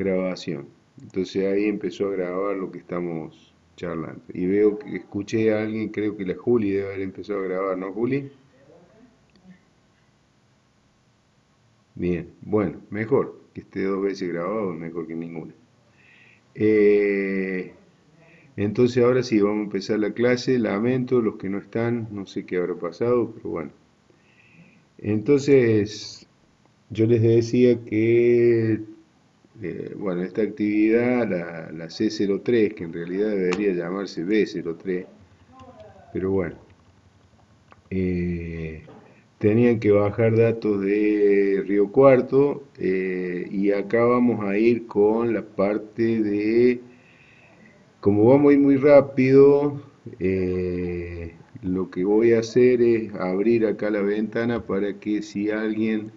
grabación. Entonces ahí empezó a grabar lo que estamos charlando. Y veo que escuché a alguien, creo que la Juli debe haber empezado a grabar, ¿no, Juli? Bien, bueno, mejor que esté dos veces grabado, mejor que ninguna. Eh, entonces ahora sí, vamos a empezar la clase. Lamento los que no están, no sé qué habrá pasado, pero bueno. Entonces, yo les decía que, eh, bueno, esta actividad, la, C03, que en realidad debería llamarse B03, pero bueno, eh, tenían que bajar datos de Río Cuarto eh, y acá vamos a ir con la parte de, como vamos a ir muy rápido, lo que voy a hacer es abrir acá la ventana para que si alguien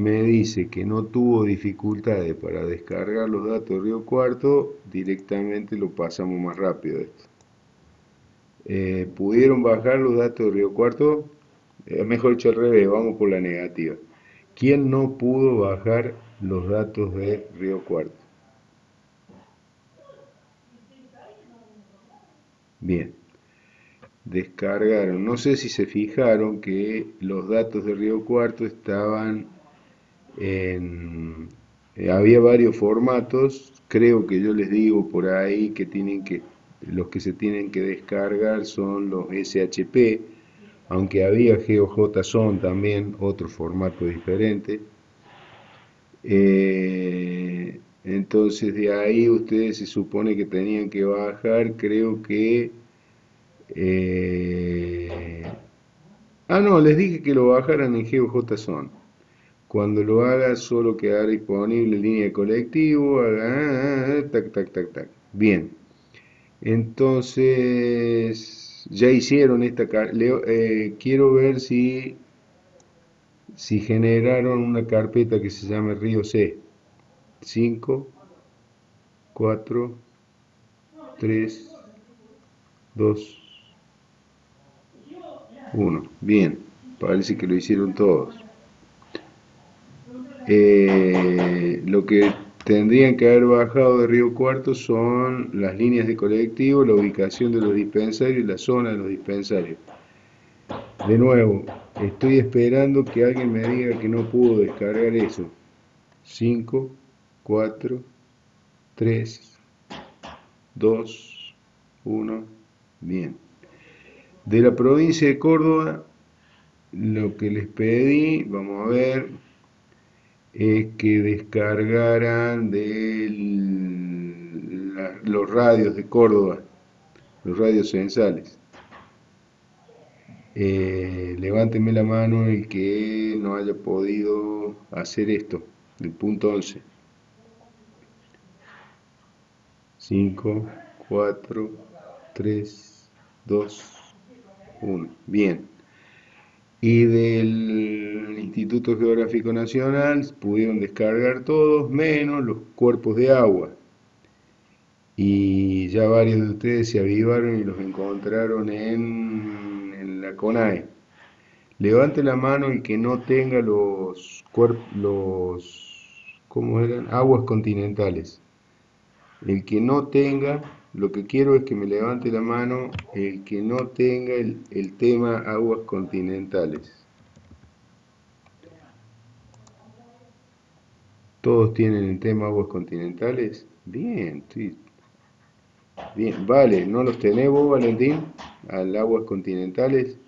me dice que no tuvo dificultades para descargar los datos de Río Cuarto, directamente lo pasamos más rápido esto. Eh, ¿Pudieron bajar los datos de Río Cuarto? Eh, mejor dicho al revés, vamos por la negativa. ¿Quién no pudo bajar los datos de Río Cuarto? Bien, descargaron. No sé si se fijaron que los datos de Río Cuarto estaban Eh, había varios formatos, creo que yo les digo por ahí que tienen que, los que se tienen que descargar son los SHP, aunque había GeoJSON también, otro formato diferente. Eh, entonces de ahí ustedes se supone que tenían que bajar, creo que... Eh, ah, no, les dije que lo bajaran en GeoJSON. Cuando lo haga, solo quedará disponible línea de colectivo, haga, ah, ah, tac, tac, tac, tac. Bien. Entonces ya hicieron esta eh, quiero ver si si generaron una carpeta que se llama Río C 5 4 3 2 1 bien parece que lo hicieron todos eh, lo que tendrían que haber bajado de Río Cuarto son las líneas de colectivo, la ubicación de los dispensarios y la zona de los dispensarios. De nuevo, estoy esperando que alguien me diga que no pudo descargar eso. 5, 4, 3, 2, 1, bien. De la provincia de Córdoba, lo que les pedí, vamos a ver, es que descargaran de los radios de Córdoba, los radios censales. Eh, levánteme la mano el que no haya podido hacer esto, el punto 11. 5, 4, 3, 2, 1. Bien y del Instituto Geográfico Nacional pudieron descargar todos, menos los cuerpos de agua. Y ya varios de ustedes se avivaron y los encontraron en, en la CONAE. Levante la mano el que no tenga los cuerpos, los, ¿cómo eran? Aguas continentales. El que no tenga lo que quiero es que me levante la mano el que no tenga el, tema aguas continentales. ¿Todos tienen el tema aguas continentales? Bien, sí. Bien, vale, ¿no los tenés vos, Valentín? Al aguas continentales.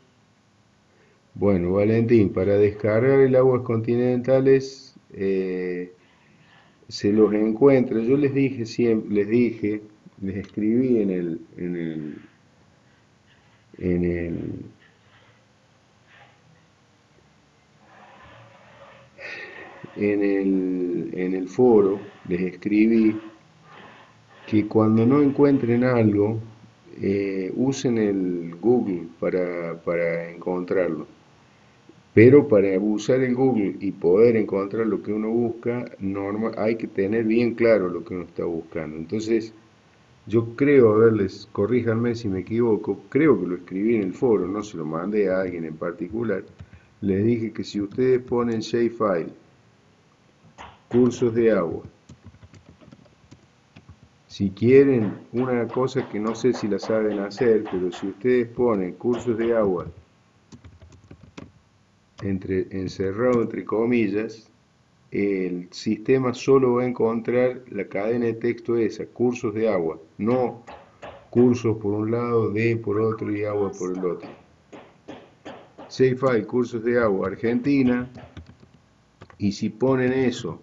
Bueno, Valentín, para descargar el aguas continentales eh, se los encuentra. Yo les dije siempre, les dije les escribí en el, en el, en el, en el, en el foro, les escribí que cuando no encuentren algo, eh, usen el Google para, para encontrarlo. Pero para usar el Google y poder encontrar lo que uno busca, normal, hay que tener bien claro lo que uno está buscando. Entonces, yo creo, a verles, corríjanme si me equivoco, creo que lo escribí en el foro, no se lo mandé a alguien en particular. Les dije que si ustedes ponen Shapefile, cursos de agua, Si quieren una cosa que no sé si la saben hacer, pero si ustedes ponen cursos de agua entre, encerrado entre comillas, el sistema solo va a encontrar la cadena de texto esa, cursos de agua, no cursos por un lado, de por otro y agua por el otro. File, cursos de agua Argentina, y si ponen eso,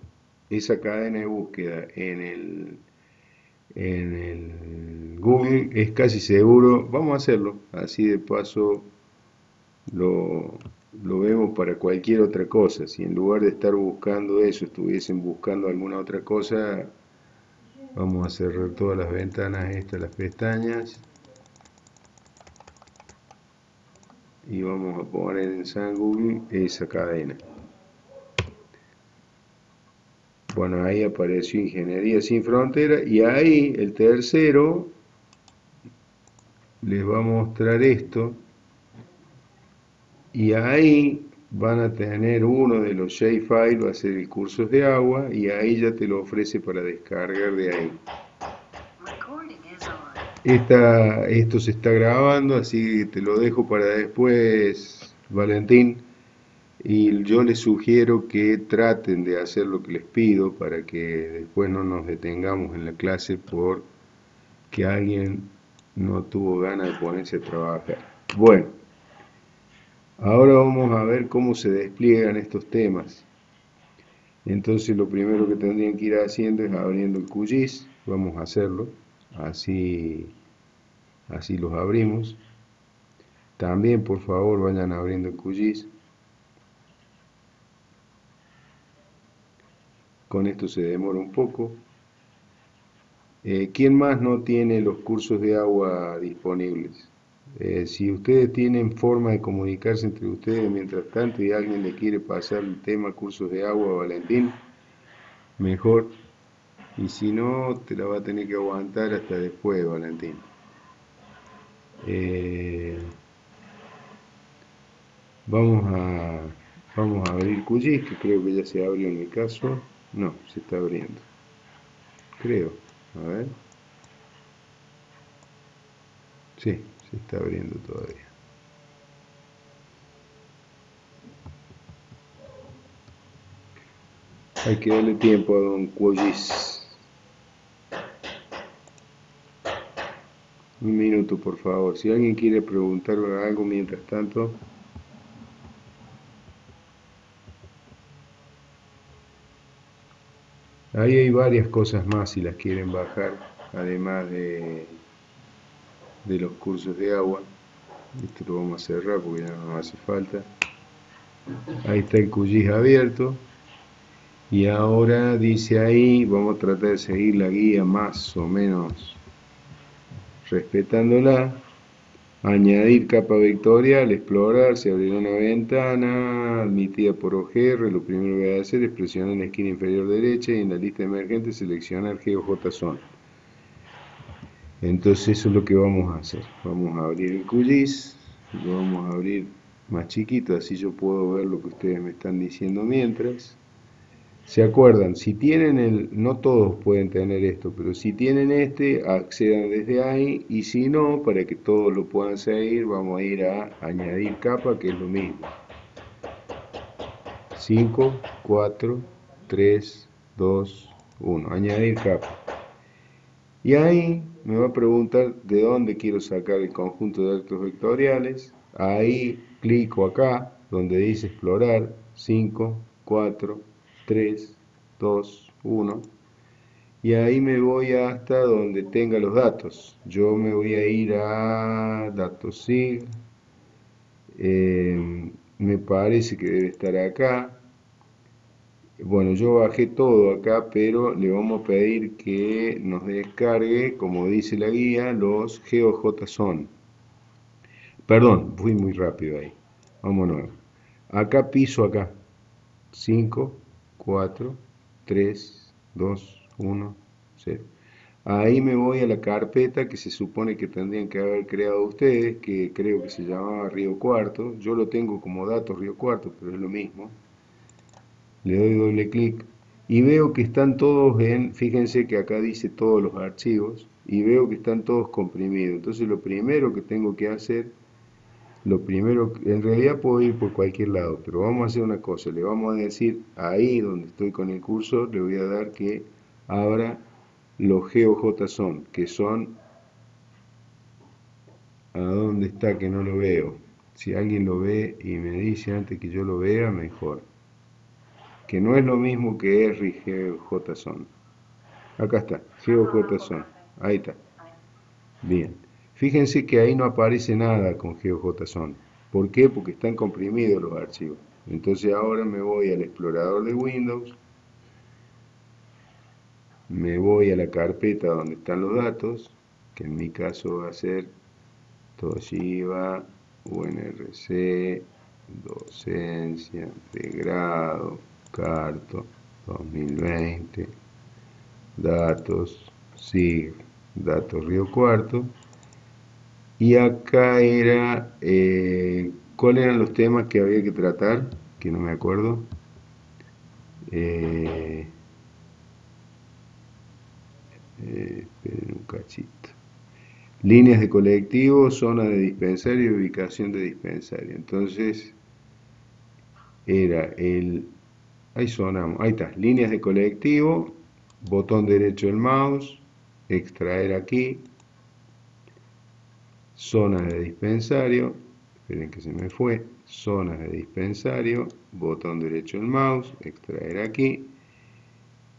esa cadena de búsqueda en el, en el Google, es casi seguro, vamos a hacerlo, así de paso lo, lo vemos para cualquier otra cosa. Si en lugar de estar buscando eso, estuviesen buscando alguna otra cosa, vamos a cerrar todas las ventanas, estas, las pestañas. Y vamos a poner en San Google esa cadena. Bueno, ahí apareció Ingeniería Sin Frontera y ahí el tercero les va a mostrar esto y ahí van a tener uno de los J-Files, va a ser el cursos de agua, y ahí ya te lo ofrece para descargar de ahí. Esta, esto se está grabando, así que te lo dejo para después, Valentín. Y yo les sugiero que traten de hacer lo que les pido para que después no nos detengamos en la clase por que alguien no tuvo ganas de ponerse a trabajar. Bueno. Ahora vamos a ver cómo se despliegan estos temas. Entonces lo primero que tendrían que ir haciendo es abriendo el QGIS. Vamos a hacerlo. Así, así los abrimos. También por favor vayan abriendo el QGIS. Con esto se demora un poco. Eh, ¿Quién más no tiene los cursos de agua disponibles? Eh, si ustedes tienen forma de comunicarse entre ustedes mientras tanto y alguien le quiere pasar el tema cursos de agua a Valentín, mejor. Y si no, te la va a tener que aguantar hasta después, Valentín. Eh, vamos a vamos a abrir QGIS, que creo que ya se abrió en mi caso. No, se está abriendo. Creo. A ver. Sí, se está abriendo todavía. Hay que darle tiempo a Don Cuoyis. Un minuto, por favor. Si alguien quiere preguntar algo mientras tanto. Ahí hay varias cosas más si las quieren bajar, además de de los cursos de agua. Esto lo vamos a cerrar porque ya no hace falta. Ahí está el QGIS abierto. Y ahora dice ahí, vamos a tratar de seguir la guía más o menos respetándola. Añadir capa vectorial, explorar, se abrirá una ventana admitida por OGR. Lo primero que voy a hacer es presionar en la esquina inferior derecha y en la lista emergente seleccionar GeoJSON. Entonces eso es lo que vamos a hacer. Vamos a abrir el QGIS, lo vamos a abrir más chiquito, así yo puedo ver lo que ustedes me están diciendo mientras. ¿Se acuerdan? Si tienen el, no todos pueden tener esto, pero si tienen este, accedan desde ahí, y si no, para que todos lo puedan seguir, vamos a ir a añadir capa, que es lo mismo. 5, 4, 3, 2, 1. Añadir capa. Y ahí me va a preguntar de dónde quiero sacar el conjunto de datos vectoriales. Ahí clico acá, donde dice explorar, 5, 4, 3, 2, 1. Y ahí me voy hasta donde tenga los datos. Yo me voy a ir a datos SIG. Eh, me parece que debe estar acá. Bueno, yo bajé todo acá, pero le vamos a pedir que nos descargue, como dice la guía, los GeoJSON. Perdón, fui muy rápido ahí. Nuevo. Acá piso acá. 5, 4, 3, 2, 1, 0. Ahí me voy a la carpeta que se supone que tendrían que haber creado ustedes, que creo que se llamaba Río Cuarto. Yo lo tengo como datos Río Cuarto, pero es lo mismo le doy doble clic y veo que están todos en, fíjense que acá dice todos los archivos, y veo que están todos comprimidos. Entonces lo primero que tengo que hacer, lo primero, en realidad puedo ir por cualquier lado, pero vamos a hacer una cosa, le vamos a decir ahí donde estoy con el cursor, le voy a dar que abra los GeoJSON, que son, ¿a dónde está que no lo veo? Si alguien lo ve y me dice antes que yo lo vea, mejor que no es lo mismo que R y GeoJSON. Acá está, GeoJSON. Ahí está. Bien. Fíjense que ahí no aparece nada con GeoJSON. ¿Por qué? Porque están comprimidos los archivos. Entonces ahora me voy al explorador de Windows, me voy a la carpeta donde están los datos, que en mi caso va a ser Toshiba, UNRC, docencia, de grado, Carto 2020, datos, SIG, datos Río Cuarto. Y acá era, eh, ¿cuáles eran los temas que había que tratar? Que no me acuerdo. Eh, eh, un cachito. Líneas de colectivo, zona de dispensario y ubicación de dispensario. Entonces, era el ahí sonamos, ahí está, líneas de colectivo, botón derecho del mouse, extraer aquí, zonas de dispensario, esperen que se me fue, zonas de dispensario, botón derecho del mouse, extraer aquí,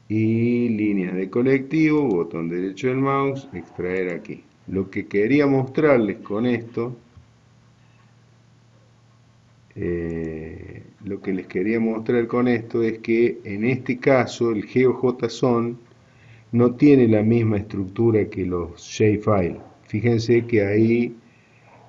y líneas de colectivo, botón derecho del mouse, extraer aquí. Lo que quería mostrarles con esto eh, lo que les quería mostrar con esto es que en este caso el GeoJSON no tiene la misma estructura que los shapefile. Fíjense que ahí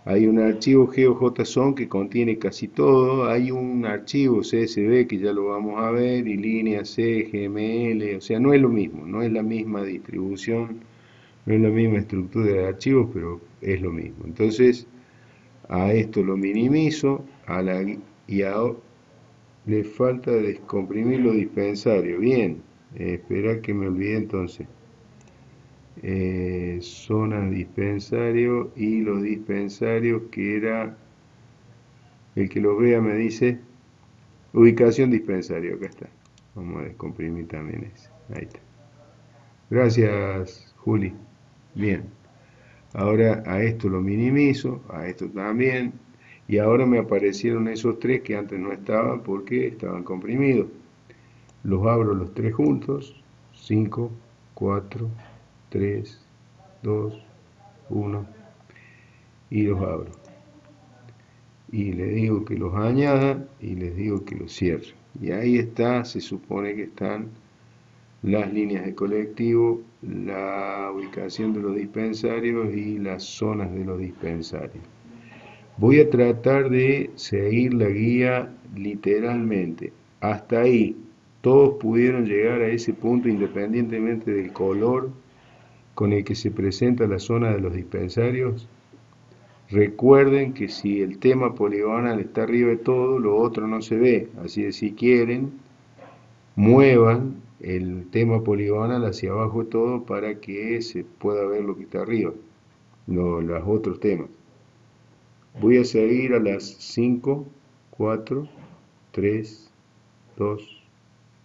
hay un archivo GeoJSON que contiene casi todo, hay un archivo CSV que ya lo vamos a ver, y línea C, GML, o sea, no es lo mismo, no es la misma distribución, no es la misma estructura de archivos, pero es lo mismo. Entonces, a esto lo minimizo, a la, y ahora le falta descomprimir los dispensarios. Bien, eh, espera que me olvide entonces. Eh, zona dispensario y los dispensarios que era el que lo vea me dice ubicación dispensario acá está. Vamos a descomprimir también ese. Ahí está. Gracias Juli. Bien. Ahora a esto lo minimizo a esto también y ahora me aparecieron esos tres que antes no estaban porque estaban comprimidos. Los abro los tres juntos, 5, 4, 3, 2, 1 y los abro. Y les digo que los añada y les digo que los cierre. Y ahí está, se supone que están las líneas de colectivo, la ubicación de los dispensarios y las zonas de los dispensarios. Voy a tratar de seguir la guía literalmente. Hasta ahí, todos pudieron llegar a ese punto independientemente del color con el que se presenta la zona de los dispensarios. Recuerden que si el tema poligonal está arriba de todo, lo otro no se ve. Así que si quieren, muevan el tema poligonal hacia abajo de todo para que se pueda ver lo que está arriba, los otros temas. Voy a seguir a las 5, 4, 3, 2,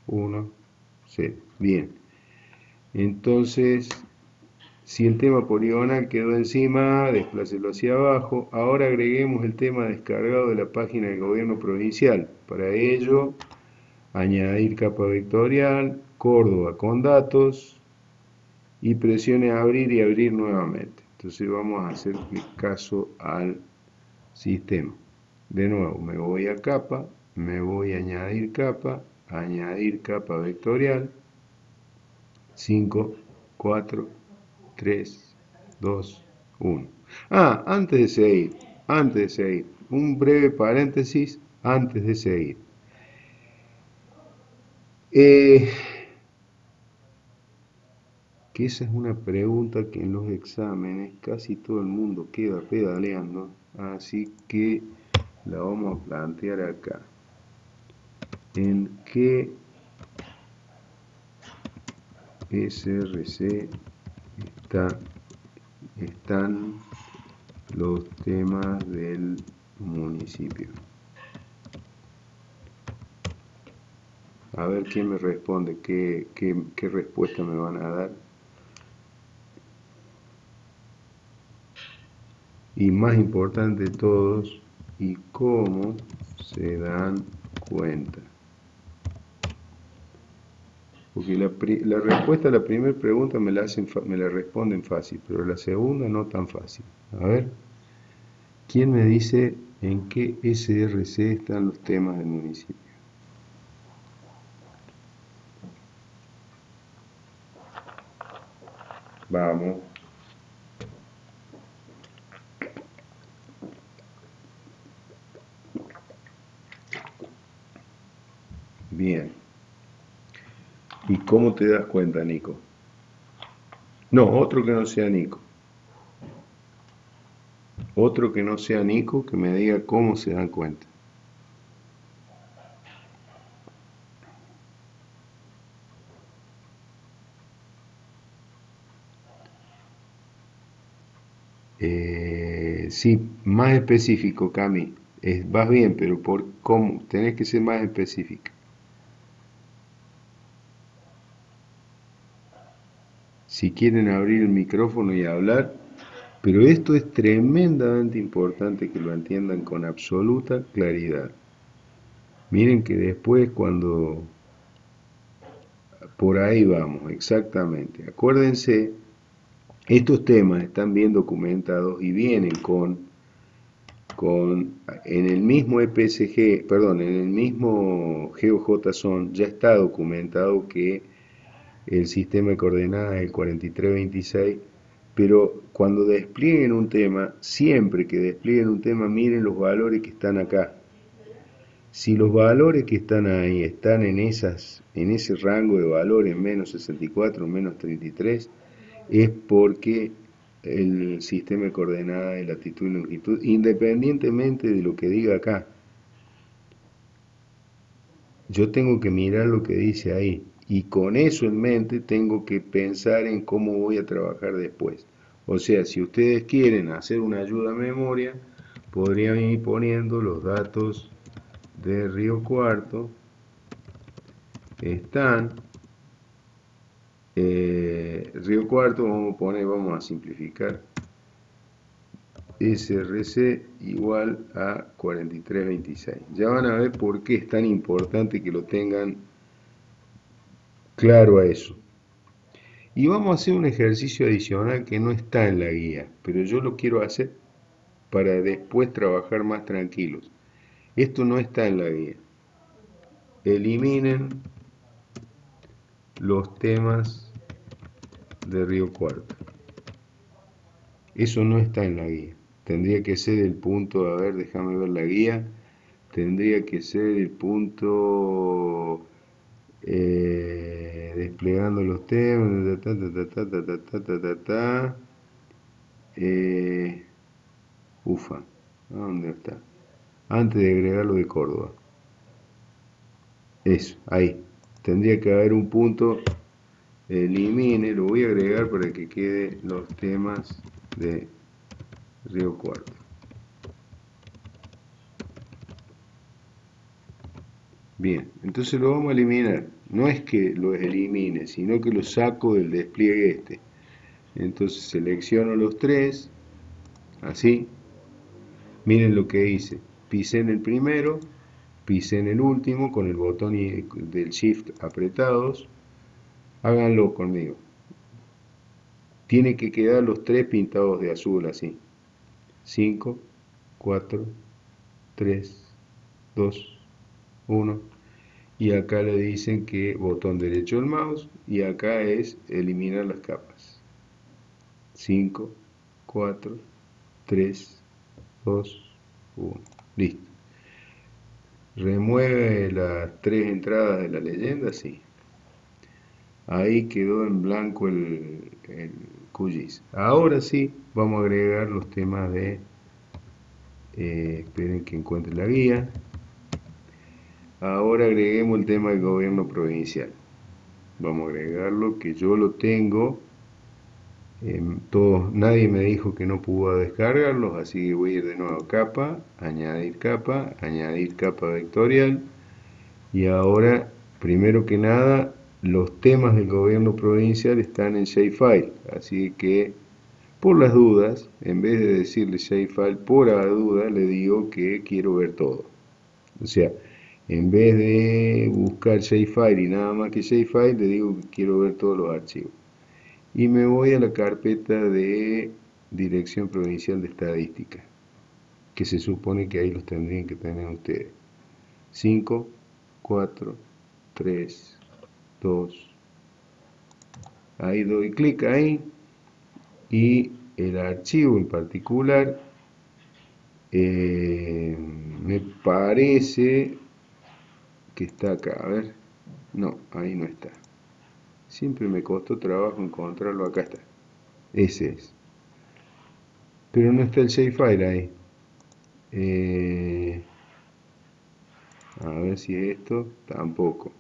1, 0. Bien. Entonces, si el tema poligonal quedó encima, desplácelo hacia abajo. Ahora agreguemos el tema descargado de la página del gobierno provincial. Para ello, añadir capa vectorial, Córdoba con datos y presione abrir y abrir nuevamente. Entonces vamos a hacer caso al sistema. De nuevo, me voy a capa, me voy a añadir capa, añadir capa vectorial, 5, 4, 3, 2, 1. Ah, antes de seguir, antes de seguir, un breve paréntesis antes de seguir. Eh, que esa es una pregunta que en los exámenes casi todo el mundo queda pedaleando así que la vamos a plantear acá en qué SRC está, están los temas del municipio. A ver quién me responde, qué, qué, qué respuesta me van a dar. Y más importante de todos, y cómo se dan cuenta. Porque la, la, respuesta a la primera pregunta me la, me la responden fácil, pero la segunda no tan fácil. A ver, ¿quién me dice en qué SRC están los temas del municipio? Vamos. Bien. ¿Y cómo te das cuenta, Nico? No, otro que no sea Nico. Otro que no sea Nico que me diga cómo se dan cuenta. sí, más específico, Cami. Es, vas bien, pero por cómo, tenés que ser más específica. Si quieren abrir el micrófono y hablar, pero esto es tremendamente importante que lo entiendan con absoluta claridad. Miren que después cuando... Por ahí vamos, exactamente. Acuérdense estos temas están bien documentados y vienen con, con en el mismo EPSG, perdón, en el mismo GeoJSON ya está documentado que el sistema de coordenadas el 4326, pero cuando desplieguen un tema, siempre que desplieguen un tema, miren los valores que están acá. Si los valores que están ahí están en, esas, en ese rango de valores, menos 64, menos 33, es porque el sistema de coordenadas de latitud y longitud, independientemente de lo que diga acá, yo tengo que mirar lo que dice ahí y con eso en mente tengo que pensar en cómo voy a trabajar después. O sea, si ustedes quieren hacer una ayuda a memoria, podrían ir poniendo los datos de Río Cuarto, están eh, Río Cuarto, vamos a poner, vamos a simplificar. SRC igual a 4326. Ya van a ver por qué es tan importante que lo tengan claro a eso. Y vamos a hacer un ejercicio adicional que no está en la guía, pero yo lo quiero hacer para después trabajar más tranquilos. Esto no está en la guía. Eliminen los temas de Río Cuarto. Eso no está en la guía. Tendría que ser el punto, a ver, déjame ver la guía. Tendría que ser el punto eh, desplegando los temas. ufa, ¿dónde está? Antes de agregar lo de Córdoba. Eso, ahí. Tendría que haber un punto elimine, lo voy a agregar para que quede los temas de Río Cuarto. Bien, entonces lo vamos a eliminar. No es que lo elimine, sino que lo saco del despliegue este. Entonces selecciono los tres, así. Miren lo que hice. Pisé en el primero, pisé en el último con el botón del Shift apretados Háganlo conmigo. Tiene que quedar los tres pintados de azul así. 5, 4, 3, 2, 1. Y acá le dicen que botón derecho del mouse y acá es eliminar las capas. 5, 4, 3, 2, 1. Listo. Remueve las tres entradas de la leyenda, sí. Ahí quedó en blanco el, el QGIS. Ahora sí, vamos a agregar los temas de... Eh, esperen que encuentre la guía. Ahora agreguemos el tema del gobierno provincial. vamos a agregarlo, que yo lo tengo, todos, nadie me dijo que no pudo descargarlos, así que voy a ir de nuevo a capa, añadir capa, añadir capa vectorial, y ahora, primero que nada, los temas del gobierno provincial están en shapefile, así que por las dudas, en vez de decirle shapefile por la duda, le digo que quiero ver todo. O sea, en vez de buscar shapefile y nada más que shapefile, le digo que quiero ver todos los archivos. Y me voy a la carpeta de Dirección Provincial de Estadística, que se supone que ahí los tendrían que tener ustedes. 5, 4, 3, 2. Ahí doy clic ahí y el archivo en particular eh, me parece que está acá, a ver, no, ahí no está. Siempre me costó trabajo encontrarlo, acá está. Ese es. Pero no está el shapefile ahí. Eh, a ver si es esto, tampoco.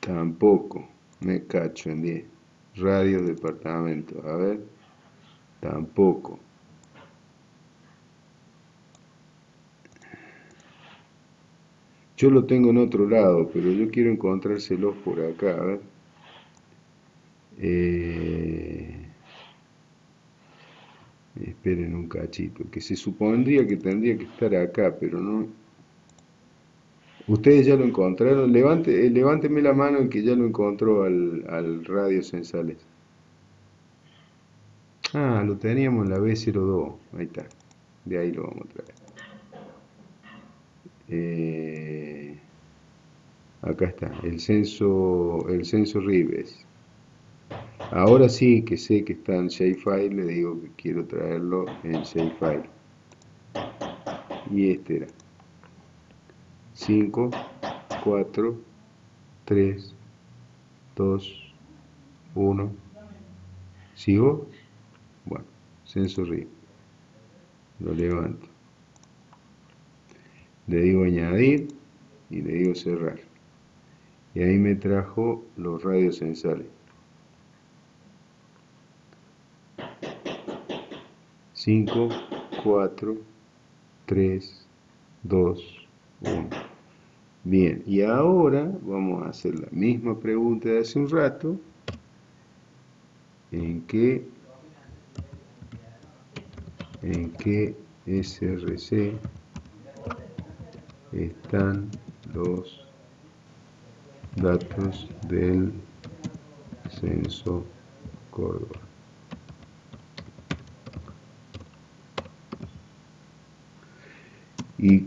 Tampoco. Me cacho en 10. Radio, departamento. A ver. Tampoco. Yo lo tengo en otro lado, pero yo quiero encontrárselos por acá. A ver. Eh, esperen un cachito, que se supondría que tendría que estar acá, pero no. Ustedes ya lo encontraron. Levante, eh, levánteme la mano el que ya lo encontró al, al radio Sensales. Ah, lo teníamos en la B02. Ahí está. De ahí lo vamos a traer. Eh, acá está, el censo, el censo Rives. Ahora sí que sé que está en shapefile, le digo que quiero traerlo en shapefile. Y este era. 5, 4, 3, 2, 1. ¿Sigo? Bueno, censo Rives. Lo levanto le digo añadir y le digo cerrar. Y ahí me trajo los radios censales. 5, 4, 3, 2, 1. Bien, y ahora vamos a hacer la misma pregunta de hace un rato. ¿En qué, en qué SRC están los datos del censo Córdoba. Y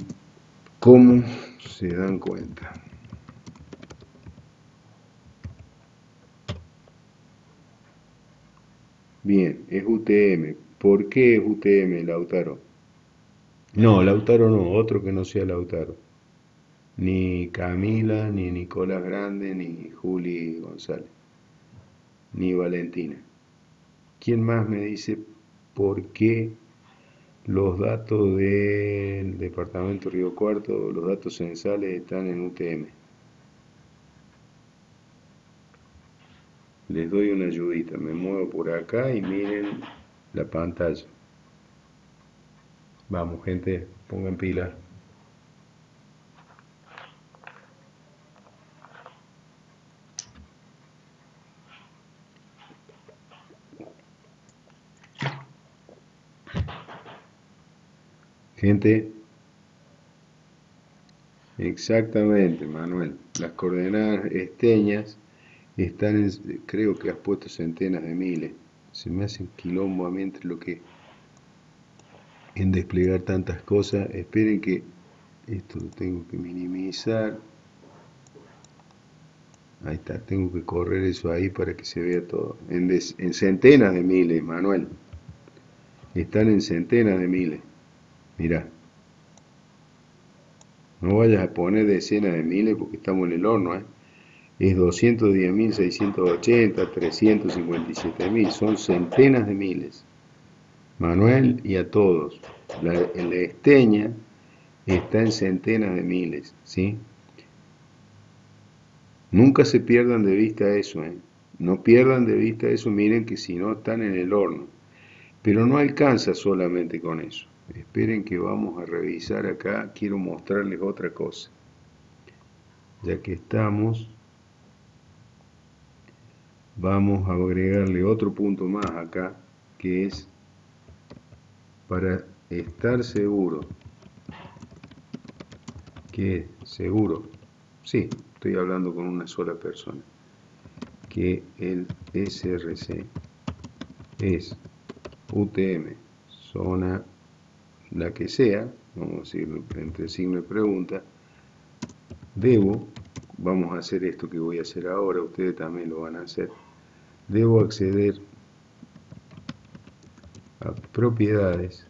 cómo se dan cuenta. Bien, es UTM. ¿Por qué es UTM, Lautaro? No, Lautaro no, otro que no sea Lautaro. Ni Camila, ni Nicolás Grande, ni Juli González, ni Valentina. ¿Quién más me dice por qué los datos del departamento Río Cuarto, los datos censales están en UTM? Les doy una ayudita, me muevo por acá y miren la pantalla. Vamos, gente, pongan pila. Exactamente, Manuel. Las coordenadas esteñas están, en, creo que has puesto centenas de miles. Se me hacen quilombo a mí entre lo que en desplegar tantas cosas. Esperen que esto lo tengo que minimizar. Ahí está, tengo que correr eso ahí para que se vea todo. En centenas de miles, Manuel. Están en centenas de miles. Mira. No vayas a poner decenas de miles porque estamos en el horno, ¿eh? Es 210.680, 357.000, son centenas de miles. Manuel y a todos. La, la esteña está en centenas de miles, ¿sí? Nunca se pierdan de vista eso, ¿eh? No pierdan de vista eso, miren que si no están en el horno. Pero no alcanza solamente con eso. Esperen que vamos a revisar acá, quiero mostrarles otra cosa. Ya que estamos, vamos a agregarle otro punto más acá, que es para estar seguro. Que seguro, sí, estoy hablando con una sola persona, que el SRC es UTM, zona la que sea, vamos a decirlo entre signo de pregunta, debo, vamos a hacer esto que voy a hacer ahora, ustedes también lo van a hacer, debo acceder a propiedades.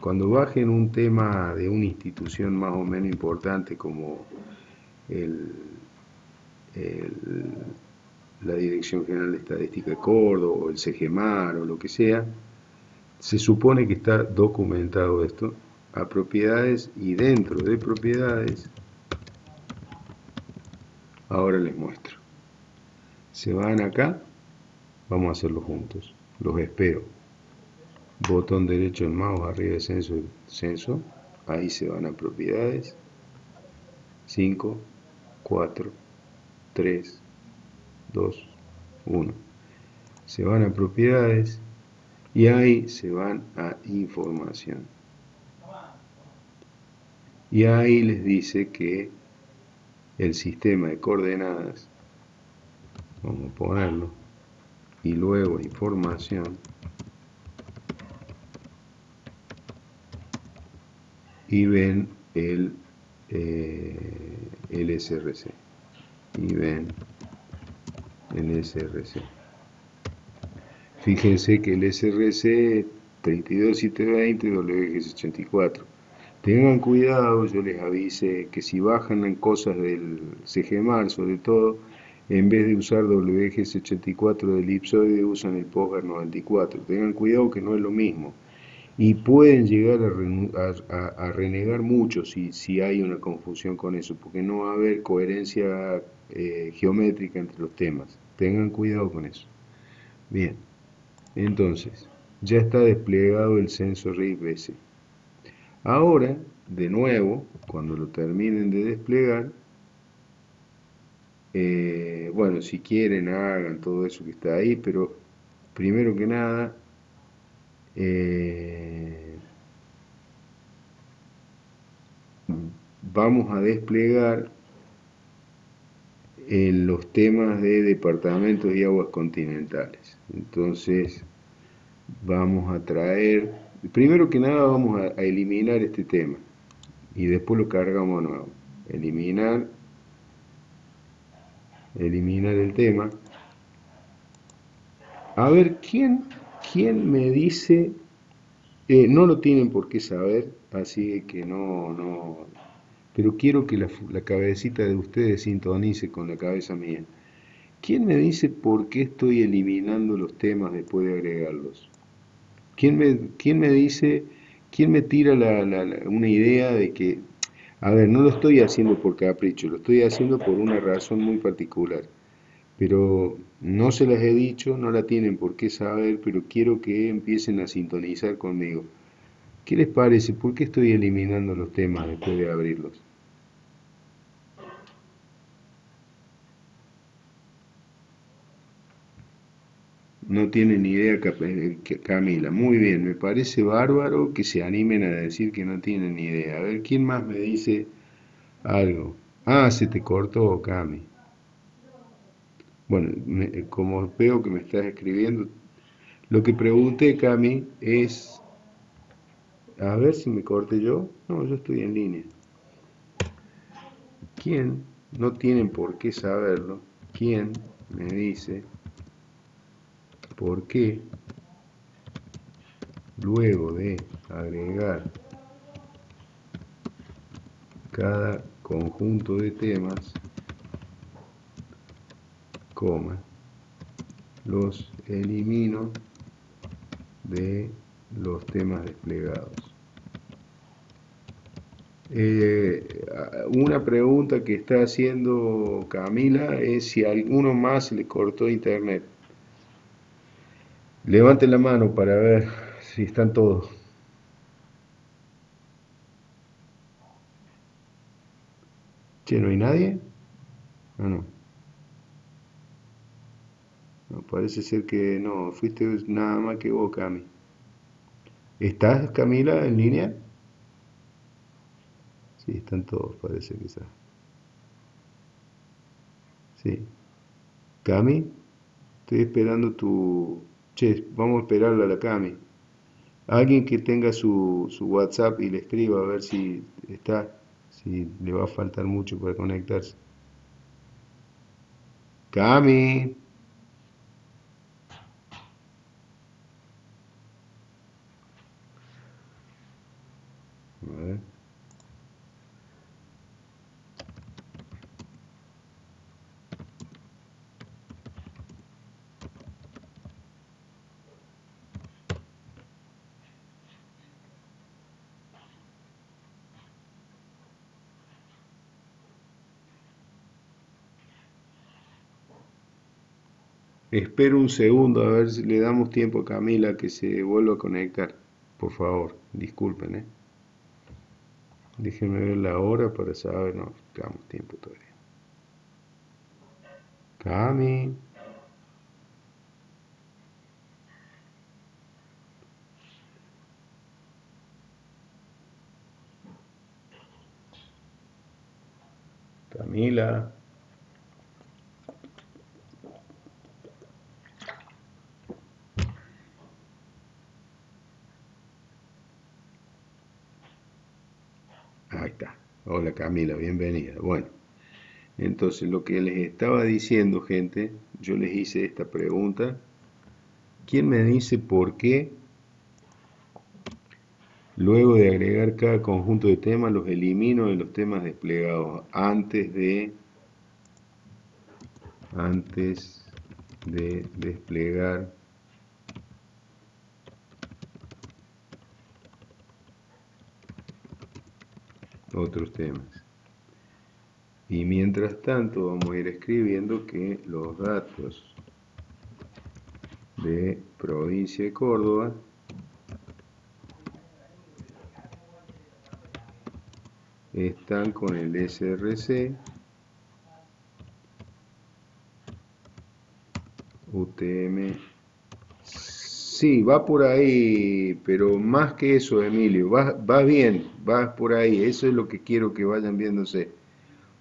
Cuando bajen un tema de una institución más o menos importante como el, la Dirección General de Estadística de Córdoba o el CGMAR o lo que sea, se supone que está documentado esto a propiedades y dentro de propiedades, ahora les muestro. Se van acá, vamos a hacerlo juntos, los espero. Botón derecho en mouse arriba de censo, censo, ahí se van a propiedades, 5, 4, 3, 2, 1. Se van a propiedades, y ahí se van a información. Y ahí les dice que el sistema de coordenadas, vamos a ponerlo, y luego información, y ven el, eh, el SRC, y ven el SRC. Fíjense que el SRC 32720 WG84. Tengan cuidado, yo les avise que si bajan en cosas del CGMAR, sobre todo, en vez de usar WG84 del ipsoide, usan el POSGAR 94. Tengan cuidado que no es lo mismo. Y pueden llegar a, renegar mucho si, si, hay una confusión con eso, porque no va a haber coherencia eh, geométrica entre los temas. Tengan cuidado con eso. Bien. Entonces, ya está desplegado el censo RIS-BC. Ahora, de nuevo, cuando lo terminen de desplegar, eh, bueno, si quieren hagan todo eso que está ahí, pero primero que nada, eh, vamos a desplegar en los temas de departamentos y aguas continentales. Entonces, vamos a traer, primero que nada vamos a, eliminar este tema y después lo cargamos nuevo. Eliminar, eliminar el tema. A ver, ¿quién, quién me dice? Eh, no lo tienen por qué saber, así que no, no, pero quiero que la, la cabecita de ustedes sintonice con la cabeza mía. ¿Quién me dice por qué estoy eliminando los temas después de agregarlos? ¿Quién me, quién me dice, quién me tira una idea de que, a ver, no lo estoy haciendo por capricho, lo estoy haciendo por una razón muy particular? Pero no se las he dicho, no la tienen por qué saber, pero quiero que empiecen a sintonizar conmigo. ¿Qué les parece? ¿Por qué estoy eliminando los temas después de abrirlos? No tienen idea eh, Camila. Muy bien, me parece bárbaro que se animen a decir que no tienen idea. A ver, ¿quién más me dice algo? Ah, se te cortó, Cami. Bueno, eh, como veo que me estás escribiendo, lo que pregunté, Cami, es... A ver si me corte yo. No, yo estoy en línea. ¿Quién? No tienen por qué saberlo. ¿Quién me dice por qué luego de agregar cada conjunto de temas, los elimino de los temas desplegados. Eh, una pregunta que está haciendo Camila es si alguno más le cortó internet. Levante la mano para ver si están todos. Che, ¿no hay nadie? Ah, no. No, parece ser que no, fuiste nada más que vos, Cami. ¿Estás, Camila, en línea? Sí, están todos, parece que está. Sí. Cami, estoy esperando tu... Che, vamos a esperarla a la Cami. Alguien que tenga su, su WhatsApp y le escriba a ver si está, si le va a faltar mucho para conectarse. Cami. A ver. Espero un segundo a ver si le damos tiempo a Camila que se vuelva a conectar. Por favor, disculpen, ¿eh? Déjenme ver la hora para saber, no, tenemos tiempo todavía. Cami. Camila. Ahí está. Hola Camila, bienvenida. Bueno, entonces lo que les estaba diciendo, gente, yo les hice esta pregunta. ¿Quién me dice por qué luego de agregar cada conjunto de temas los elimino de los temas desplegados antes de antes de desplegar otros temas. Y mientras tanto vamos a ir escribiendo que los datos de provincia de Córdoba están con el SRC UTM Sí, va por ahí, pero más que eso, Emilio, va, va bien, va por ahí, eso es lo que quiero que vayan viéndose.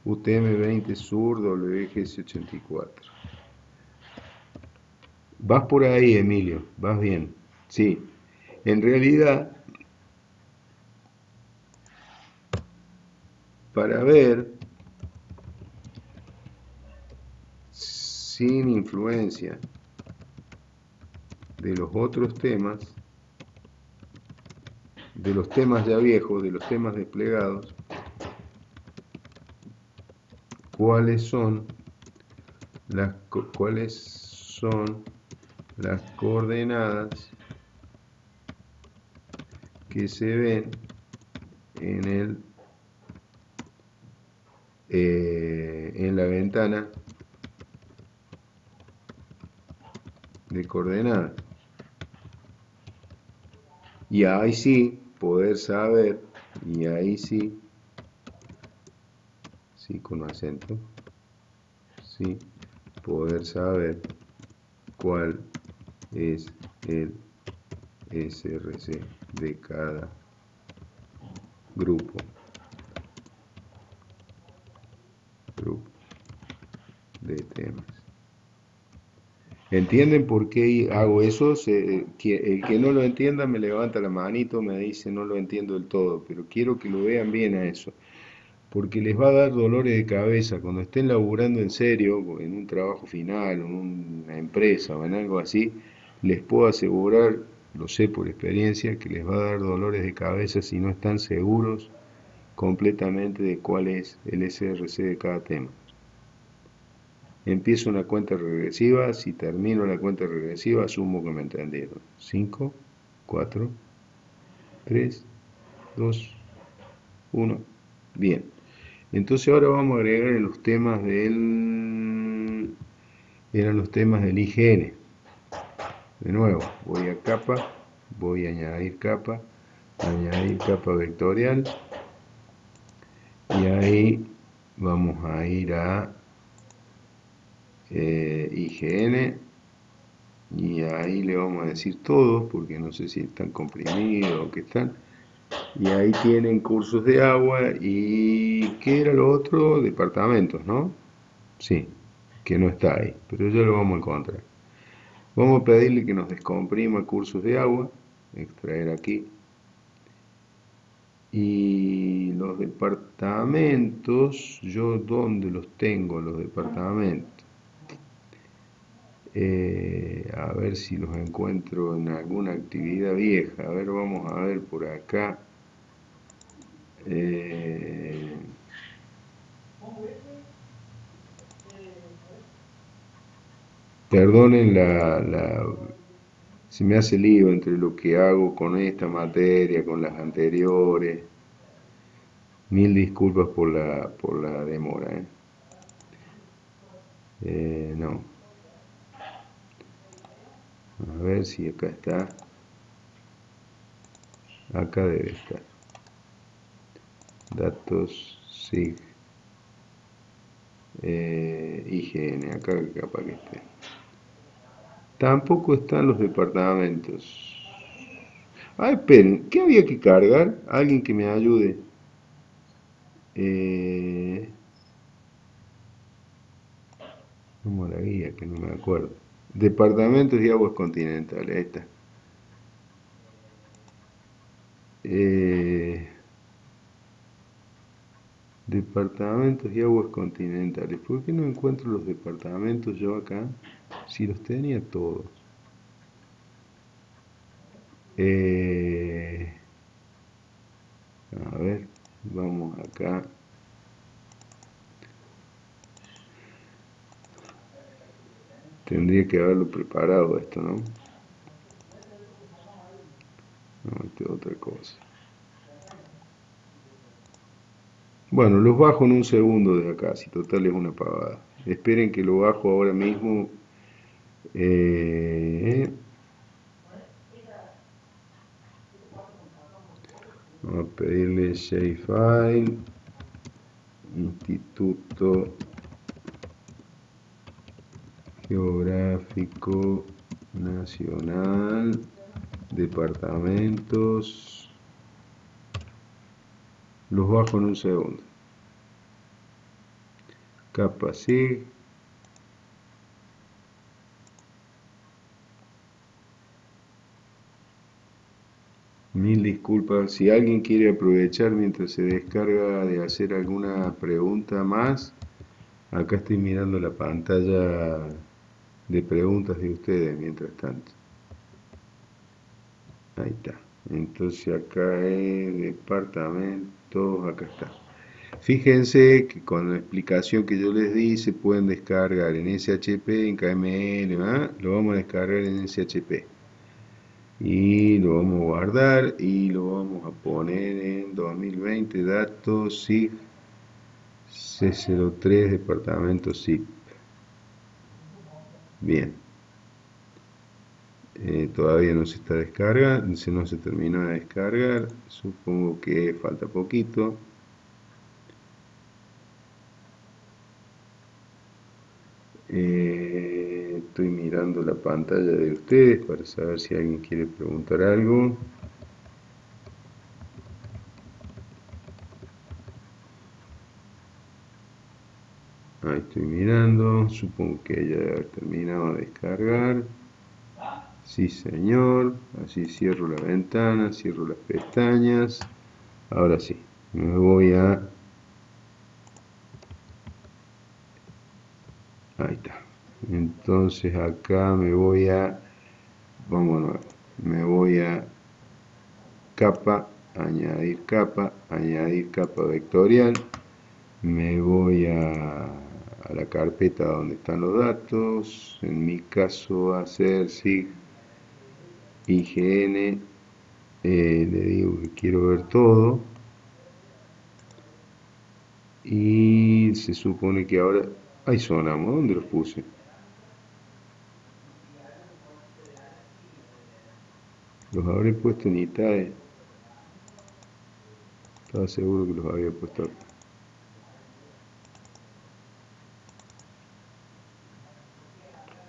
UTM20 Sur, WGS84. Vas por ahí, Emilio, vas bien. Sí, en realidad, para ver sin influencia de los otros temas, de los temas ya viejos, de los temas desplegados, cuáles son las cuáles son las coordenadas que se ven en el eh, en la ventana de coordenadas y ahí sí poder saber, y ahí sí, sí con acento, sí poder saber cuál es el SRC de cada grupo. Grupo de temas. ¿Entienden por qué hago eso? el que no lo entienda me levanta la manito, me dice no lo entiendo del todo, pero quiero que lo vean bien a eso. Porque les va a dar dolores de cabeza cuando estén laburando en serio, en un trabajo final, en una empresa o en algo así, les puedo asegurar, lo sé por experiencia, que les va a dar dolores de cabeza si no están seguros completamente de cuál es el SRC de cada tema. Empiezo una cuenta regresiva, si termino la cuenta regresiva asumo que me entendieron. 5, 4, 3, 2, 1, Bien, entonces ahora vamos a agregar los temas del... eran los temas del IGN. De nuevo, voy a capa, voy a añadir capa, añadir capa vectorial. Y ahí vamos a ir a eh, IGN y ahí le vamos a decir todo porque no sé si están comprimidos o qué están y ahí tienen cursos de agua y ¿qué era lo otro? departamentos, ¿no? sí, que no está ahí pero ya lo vamos a encontrar vamos a pedirle que nos descomprima cursos de agua extraer aquí y los departamentos yo dónde los tengo los departamentos eh, a ver si los encuentro en alguna actividad vieja a ver vamos a ver por acá eh, perdonen la, la se me hace lío entre lo que hago con esta materia, con las anteriores. Mil disculpas por la, por la demora. ¿eh? Eh, no. A ver si acá está. Acá debe estar. Datos SIG. Eh, IGN. Acá capaz que esté. Tampoco están los departamentos. Ah, esperen. ¿Qué había que cargar? Alguien que me ayude. Eh... Como la guía, que no me acuerdo. Departamentos y aguas continentales, ahí está. Eh, departamentos y aguas continentales. ¿Por qué no encuentro los departamentos yo acá? Si los tenía todos. Eh, a ver, vamos acá. Tendría que haberlo preparado esto, ¿no? No, este es otra cosa. Bueno, los bajo en un segundo de acá, si total es una pavada. Esperen que lo bajo ahora mismo. Eh, vamos a pedirle shapefile, instituto geográfico nacional, departamentos, los bajo en un segundo. Capa SIG. Mil disculpas. Si alguien quiere aprovechar mientras se descarga de hacer alguna pregunta más, acá estoy mirando la pantalla de preguntas de ustedes mientras tanto. Ahí está. Entonces acá es departamentos, acá está. Fíjense que con la explicación que yo les di se pueden descargar en SHP, en KML, lo vamos a descargar en SHP. Y lo vamos a guardar y lo vamos a poner en 2020 datos SIG C03 departamento SIG. Bien. Eh, todavía no se está descargando, no se terminó de descargar. Supongo que falta poquito. Eh, estoy mirando la pantalla de ustedes para saber si alguien quiere preguntar algo. Ahí estoy mirando, supongo que ya debe haber terminado de descargar. Sí señor, así cierro la ventana, cierro las pestañas. Ahora sí, me voy a... Ahí está. Entonces acá me voy a... Nuevo. Me voy a capa, añadir capa, añadir capa vectorial. Me voy a a la carpeta donde están los datos, en mi caso va a ser SIG IGN, eh, le digo que quiero ver todo, y se supone que ahora ahí sonamos ¿dónde los puse? Los habré puesto en Itae estaba seguro que los había puesto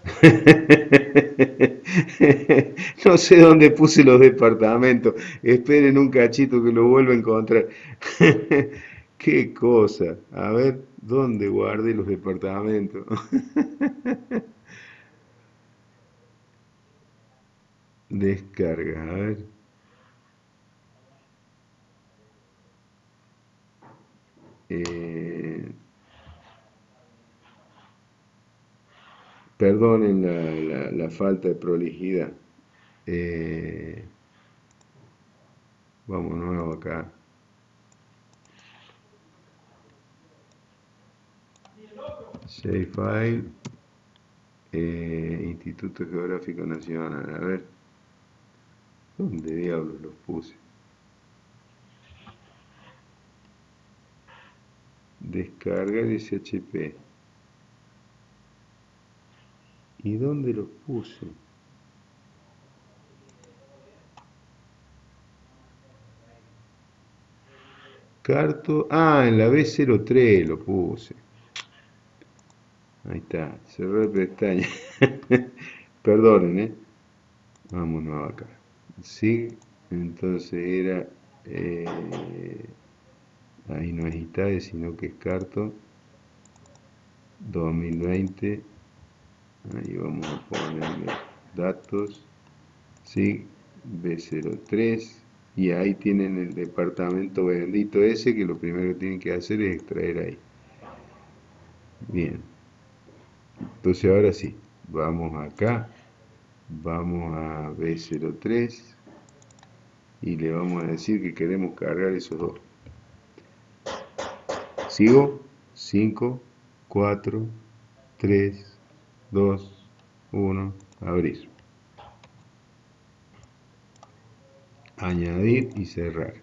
no sé dónde puse los departamentos. Esperen un cachito que lo vuelva a encontrar. Qué cosa. A ver, ¿dónde guardé los departamentos? Descarga, a. Eh, perdonen la, la, falta de prolijidad. Eh, vamos nuevo acá. Save file. Eh, Instituto Geográfico Nacional. A ver. ¿Dónde diablos los puse? Descarga de SHP. ¿Y dónde los puse? Carto, ah, en la B03 lo puse. Ahí está, cerrar pestaña. Perdonen, ¿eh? Vámonos acá. Sí, entonces era... Eh, ahí no es ITAE, sino que es Carto. 2020 ahí vamos a ponerle datos. ¿sí? B03 y ahí tienen el departamento bendito ese que lo primero que tienen que hacer es extraer ahí. Bien entonces ahora sí vamos acá vamos a B03 y le vamos a decir que queremos cargar esos dos sigo 5 4 3 2, 1, abrir. Añadir y cerrar.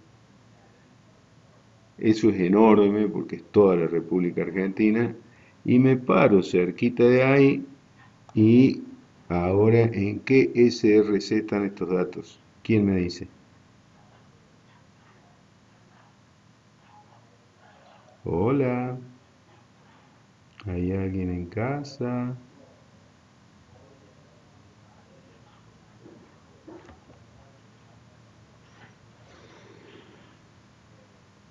Eso es enorme porque es toda la República Argentina. Y me paro cerquita de ahí y ahora en qué SRC están estos datos. ¿Quién me dice? Hola. ¿Hay alguien en casa?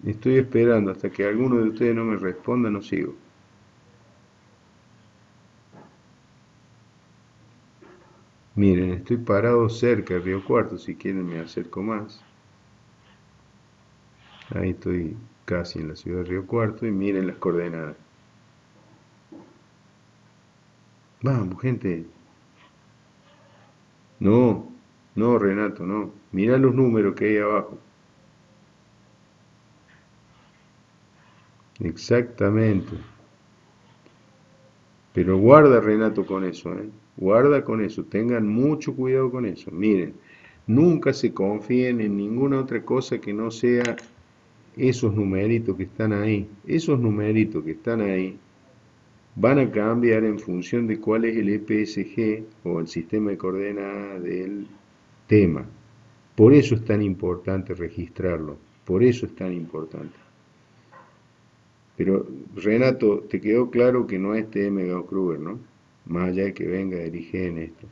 Estoy esperando hasta que alguno de ustedes no me responda, no sigo. Miren, estoy parado cerca de Río Cuarto, si quieren me acerco más. Ahí estoy casi en la ciudad de Río Cuarto y miren las coordenadas. Vamos, gente. No, no, Renato, no. Mira los números que hay abajo. Exactamente. Pero guarda, Renato, con eso, ¿eh? Guarda con eso, tengan mucho cuidado con eso. Miren, nunca se confíen en ninguna otra cosa que no sea esos numeritos que están ahí. Esos numeritos que están ahí van a cambiar en función de cuál es el EPSG o el sistema de coordenadas del tema. Por eso es tan importante registrarlo, por eso es tan importante. Pero, Renato, te quedó claro que no es TM Gauss-Kruger, ¿no? Más allá de que venga del IGN esto.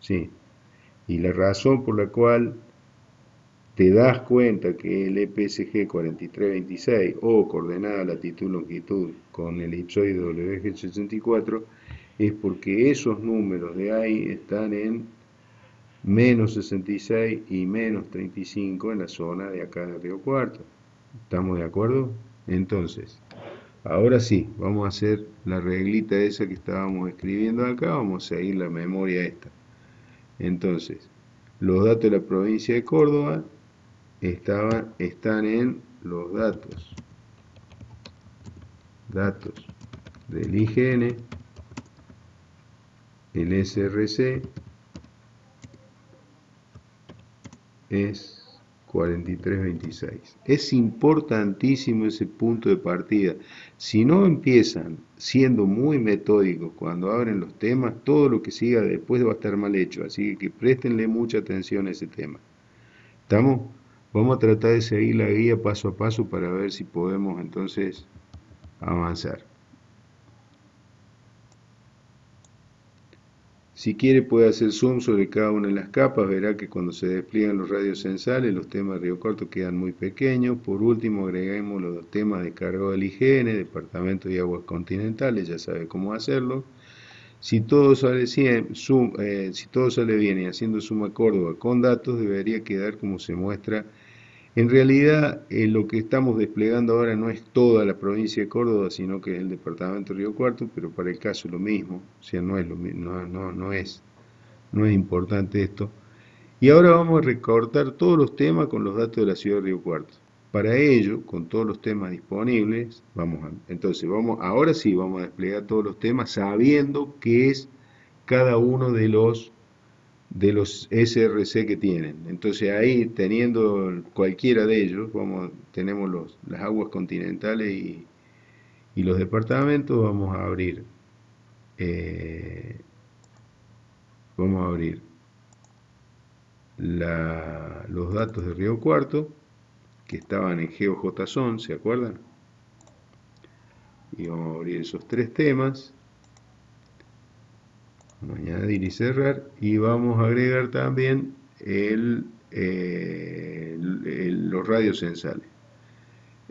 Sí. Y la razón por la cual te das cuenta que el EPSG 4326 o coordenada latitud-longitud con el elipsoide WG64 es porque esos números de ahí están en menos 66 y menos 35 en la zona de acá de Río Cuarto. ¿Estamos de acuerdo? Entonces, ahora sí, vamos a hacer la reglita esa que estábamos escribiendo acá, vamos a seguir la memoria esta. Entonces, los datos de la provincia de Córdoba estaban, están en los datos. Datos del IGN, el SRC es 43.26. Es importantísimo ese punto de partida. Si no empiezan siendo muy metódicos cuando abren los temas, todo lo que siga después va a estar mal hecho. Así que prestenle mucha atención a ese tema. ¿Estamos? Vamos a tratar de seguir la guía paso a paso para ver si podemos entonces avanzar. Si quiere puede hacer zoom sobre cada una de las capas, verá que cuando se despliegan los radios sensales los temas de Río Corto quedan muy pequeños. Por último agreguemos los temas de cargo del IGN, Departamento de Aguas Continentales, ya sabe cómo hacerlo. Si todo sale, eh, si todo sale bien y haciendo suma Córdoba con datos, debería quedar como se muestra en realidad, eh, lo que estamos desplegando ahora no es toda la provincia de Córdoba, sino que es el departamento de Río Cuarto, pero para el caso lo mismo, o sea, no es, lo, no, no, no es, no es importante esto. Y ahora vamos a recortar todos los temas con los datos de la ciudad de Río Cuarto. Para ello, con todos los temas disponibles, vamos a, entonces vamos, ahora sí vamos a desplegar todos los temas sabiendo qué es cada uno de los de los SRC que tienen. Entonces ahí, teniendo cualquiera de ellos, vamos, tenemos los, las aguas continentales y, y los departamentos, vamos a abrir, eh, vamos a abrir la, los datos de Río Cuarto, que estaban en GeoJSON, ¿se acuerdan? Y vamos a abrir esos tres temas añadir y cerrar y vamos a agregar también el, eh, los radios sensales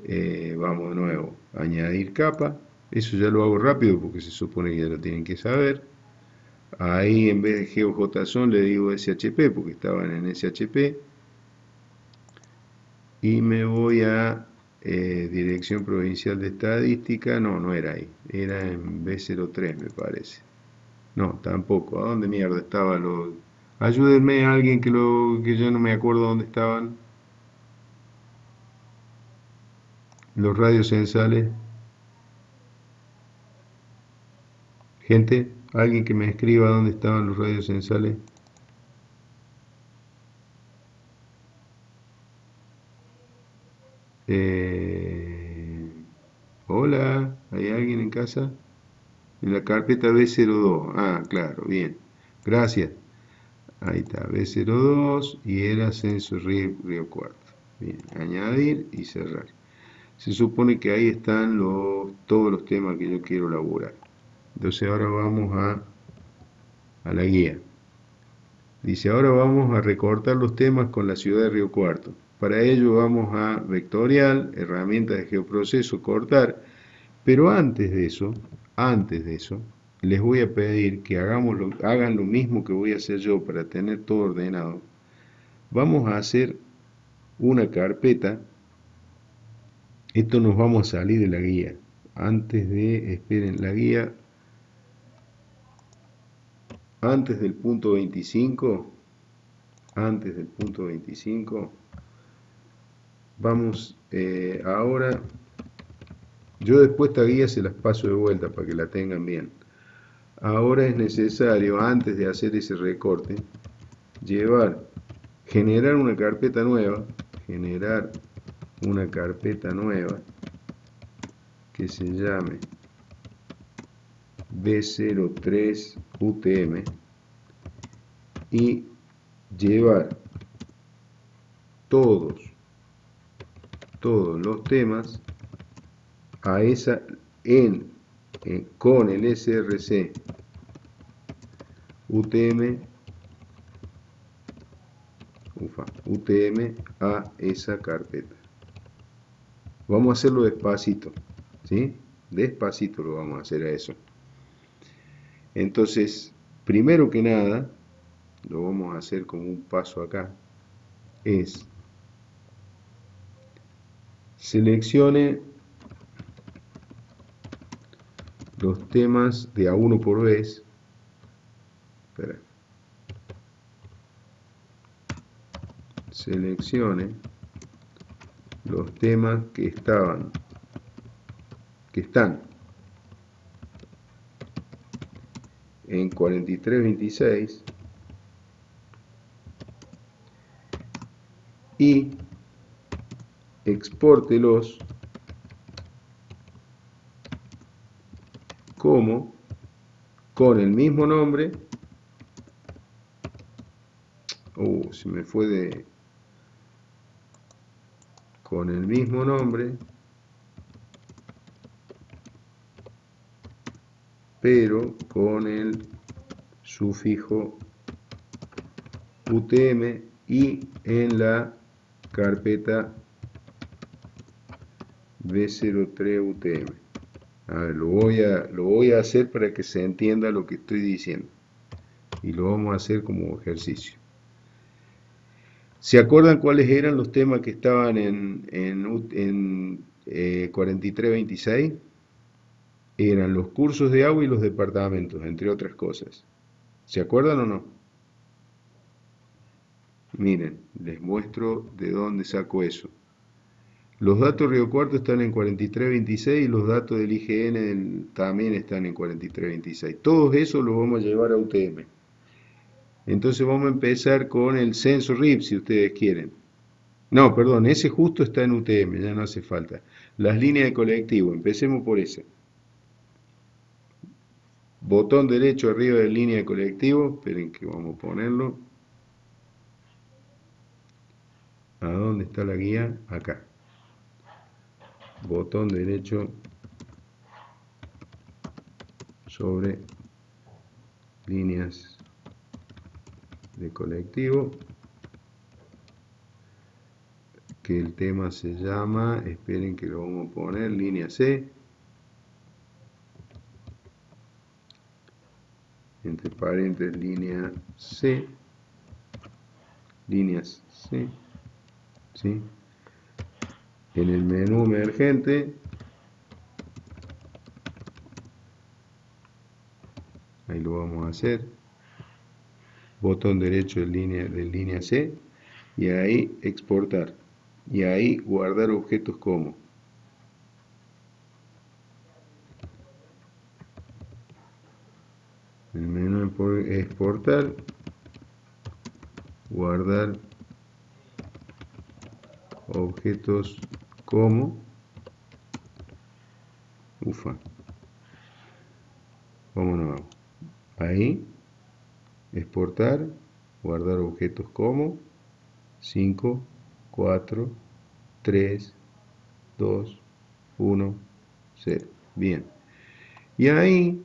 eh, vamos de nuevo añadir capa. Eso ya lo hago rápido porque se supone que ya lo tienen que saber. Ahí en vez de GeoJSON le digo SHP porque estaban en SHP y me voy a eh, Dirección Provincial de Estadística. No, no era ahí. Era en B03 me parece no, tampoco. ¿A dónde mierda estaba lo...? Ayúdenme a alguien que, lo, que yo no me acuerdo dónde estaban. Los radios sensales. Gente, alguien que me escriba dónde estaban los radios sensales. Eh, hola, ¿hay alguien en casa? En la carpeta B02. Ah, claro, bien. Gracias. Ahí está, B02 y era Censo Río, Cuarto. Bien, añadir y cerrar. Se supone que ahí están los, todos los temas que yo quiero elaborar. Entonces ahora vamos a, a la guía. Dice, ahora vamos a recortar los temas con la ciudad de Río Cuarto. Para ello vamos a vectorial, herramienta de geoproceso, cortar. Pero antes de eso, antes de eso, les voy a pedir que hagamos hagan lo mismo que voy a hacer yo para tener todo ordenado. Vamos a hacer una carpeta. Esto nos vamos a salir de la guía. Antes de, esperen, la guía, antes del punto 25, antes del punto 25, vamos eh, ahora yo después esta guía se las paso de vuelta para que la tengan bien. Ahora es necesario, antes de hacer ese recorte, llevar, generar una carpeta nueva, generar una carpeta nueva que se llame B03 UTM y llevar todos, todos los temas a esa en, con el src utm ufa, utm a esa carpeta vamos a hacerlo despacito ¿sí? despacito lo vamos a hacer a eso entonces primero que nada lo vamos a hacer como un paso acá es seleccione los temas de a uno por vez. Seleccione los temas que estaban, que están. En 4326 y expórtelos como con el mismo nombre. Uh, se me fue de... Con el mismo nombre. Pero con el sufijo UTM y en la carpeta B03 UTM. A ver, lo voy a, lo voy a hacer para que se entienda lo que estoy diciendo. Y lo vamos a hacer como ejercicio. ¿Se acuerdan cuáles eran los temas que estaban en, en, en eh, 4326? Eran los cursos de agua y los departamentos, entre otras cosas. ¿Se acuerdan o no? Miren, les muestro de dónde saco eso. Los datos Río Cuarto están en 4326 y los datos del IGN también están en 4326. Todos esos los vamos a llevar a UTM. Entonces vamos a empezar con el censo RIP si ustedes quieren. No, perdón, ese justo está en UTM, ya no hace falta. Las líneas de colectivo, empecemos por ese. Botón derecho arriba de línea de colectivo, esperen que vamos a ponerlo. ¿A dónde está la guía? Acá botón derecho sobre líneas de colectivo que el tema se llama, esperen que lo vamos a poner, línea C entre paréntesis línea C líneas C ¿sí? En el menú emergente. Ahí lo vamos a hacer. Botón derecho de línea, de línea C. Y ahí exportar. Y ahí guardar objetos como. El menú exportar. Guardar objetos como ufa. Vámonos ahí exportar guardar objetos como 5 4 3 2 1 0 bien. Y ahí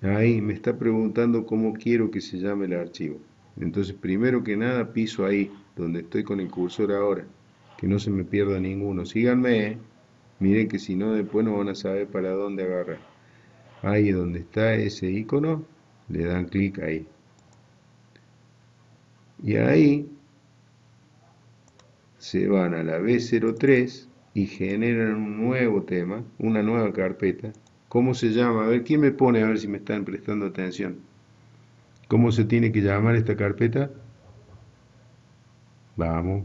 ahí me está preguntando cómo quiero que se llame el archivo. Entonces primero que nada piso ahí donde estoy con el cursor ahora que no se me pierda ninguno. Síganme, miren que si no después no van a saber para dónde agarrar. Ahí donde está ese icono, le dan clic ahí. Y ahí se van a la B03 y generan un nuevo tema, una nueva carpeta. ¿Cómo se llama? A ver, ¿quién me pone? A ver si me están prestando atención. ¿Cómo se tiene que llamar esta carpeta? Vamos.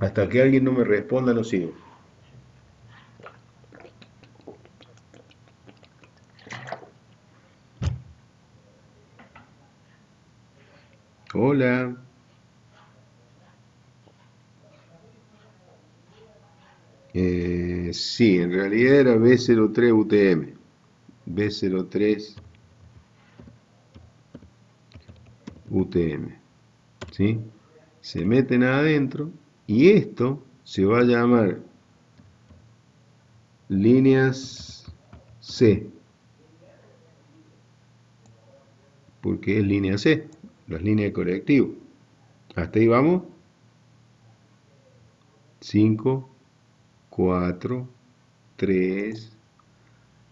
Hasta que alguien no me responda, no sigo. Hola. Eh, sí, en realidad era B03 UTM. B03 UTM. ¿Sí? Se meten adentro y esto se va a llamar líneas C, porque es línea C, las líneas de colectivo. Hasta ahí vamos. 5, 4, 3.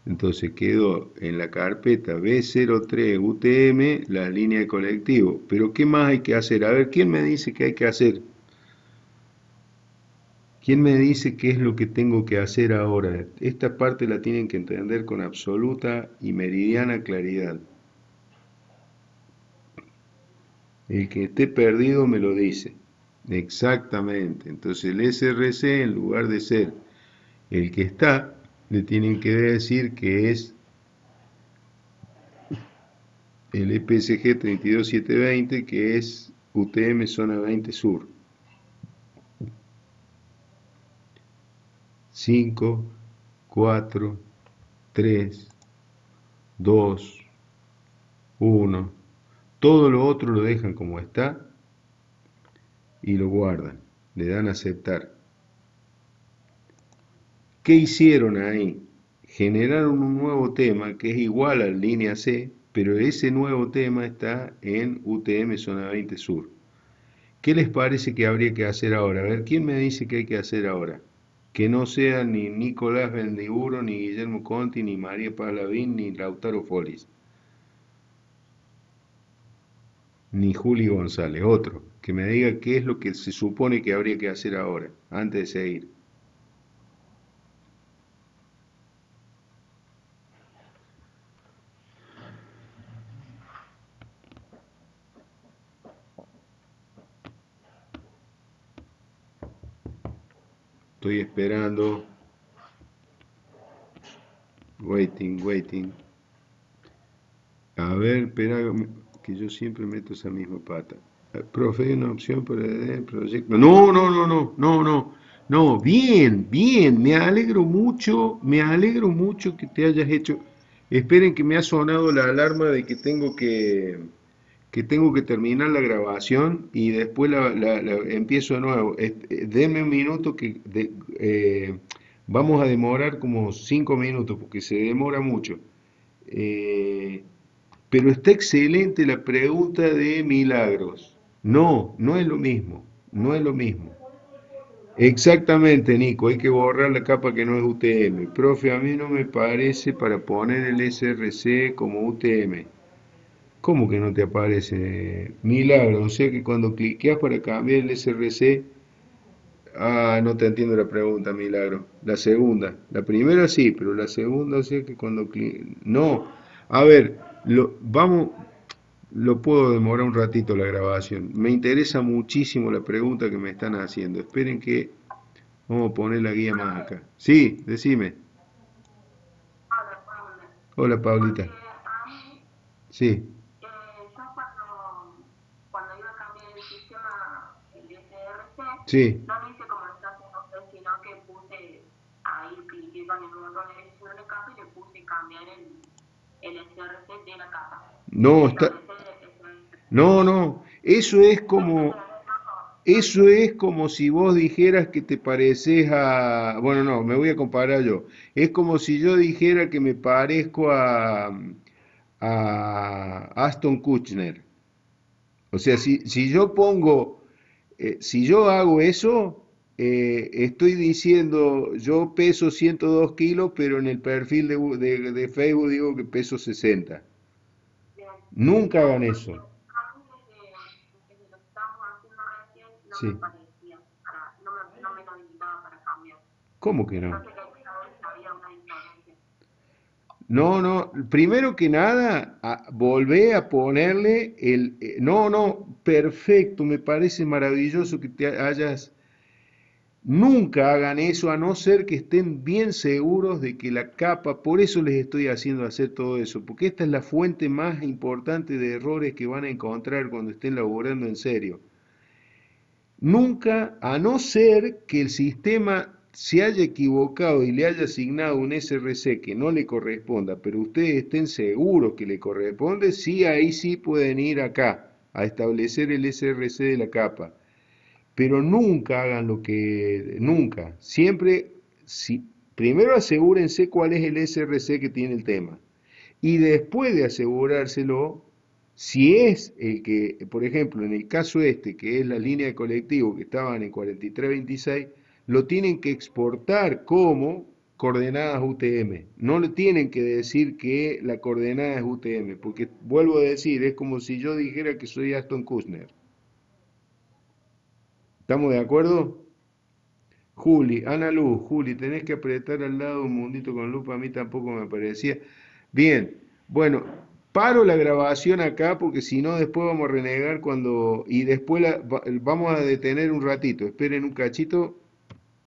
Entonces quedó en la carpeta B03 UTM la línea de colectivo. Pero ¿qué más hay que hacer? A ver, ¿quién me dice que hay que hacer? ¿Quién me dice qué es lo que tengo que hacer ahora? Esta parte la tienen que entender con absoluta y meridiana claridad. El que esté perdido me lo dice. Exactamente. Entonces el SRC en lugar de ser el que está, le tienen que decir que es el EPSG 32720, que es UTM Zona 20 Sur. 5, 4, 3, 2, 1. Todo lo otro lo dejan como está y lo guardan, le dan a aceptar. ¿Qué hicieron ahí? Generaron un nuevo tema que es igual a la línea C, pero ese nuevo tema está en UTM Zona 20 Sur. ¿Qué les parece que habría que hacer ahora? A ver, ¿quién me dice que hay que hacer ahora? Que no sea ni Nicolás Bendiburo, ni Guillermo Conti, ni María Palavín, ni Lautaro Folis. Ni Juli González, otro, que me diga qué es lo que se supone que habría que hacer ahora, antes de seguir. Estoy esperando. Waiting, waiting. A ver, espera, que yo siempre meto esa misma pata. Eh, profe, una opción para el proyecto. No, no, no, no, no, no. No, bien, bien, me alegro mucho, me alegro mucho que te hayas hecho. Esperen que me ha sonado la alarma de que tengo que, que tengo que terminar la grabación y después la, empiezo de nuevo. Este, denme un minuto que eh, vamos a demorar como cinco minutos porque se demora mucho. Eh, pero está excelente la pregunta de Milagros. No, no es lo mismo, no es lo mismo. Exactamente, Nico, hay que borrar la capa que no es UTM. Profe, a mí no me parece para poner el SRC como UTM. ¿Cómo que no te aparece? Milagro, o sea que cuando cliqueas para cambiar el SRC, ah, no te entiendo la pregunta, Milagro. La segunda, la primera sí, pero la segunda, o sea que cuando No, a ver, lo, vamos, lo puedo demorar un ratito la grabación. Me interesa muchísimo la pregunta que me están haciendo. Esperen que vamos a poner la guía más acá. Sí, decime. Hola, Paulita. Sí. Sí. No me hice como lo está haciendo usted, sino que puse ahí, cliqué en el botón de elección de capa y le puse cambiar el, el SRC de la capa. No, está... No, no, eso es como... Eso es como si vos dijeras que te pareces a... Bueno, no, me voy a comparar yo. Es como si yo dijera que me parezco a, a Aston Kutcher. O sea, si, si yo pongo eh, si yo hago eso, eh, estoy diciendo, yo peso 102 kilos, pero en el perfil de, de, Facebook digo que peso 60. Nunca hagan eso. Sí. ¿Cómo que no? No, no, primero que nada, volvé a ponerle el... Eh, no, no, perfecto, me parece maravilloso que te hayas... Nunca hagan eso a no ser que estén bien seguros de que la capa, por eso les estoy haciendo hacer todo eso, porque esta es la fuente más importante de errores que van a encontrar cuando estén laborando en serio. Nunca, a no ser que el sistema se haya equivocado y le haya asignado un SRC que no le corresponda, pero ustedes estén seguros que le corresponde, sí, ahí sí pueden ir acá a establecer el SRC de la capa. Pero nunca hagan lo que, nunca, siempre, si, primero asegúrense cuál es el SRC que tiene el tema. Y después de asegurárselo, si es el que, por ejemplo, en el caso este, que es la línea de colectivo que estaban en 4326, lo tienen que exportar como coordenadas UTM. No le tienen que decir que la coordenada es UTM, porque vuelvo a decir, es como si yo dijera que soy Aston Kushner. ¿Estamos de acuerdo? Juli, Ana Luz, Juli, tenés que apretar al lado un mundito con lupa, a mí tampoco me parecía. Bien, bueno, paro la grabación acá porque si no después vamos a renegar cuando... Y después vamos a detener un ratito, esperen un cachito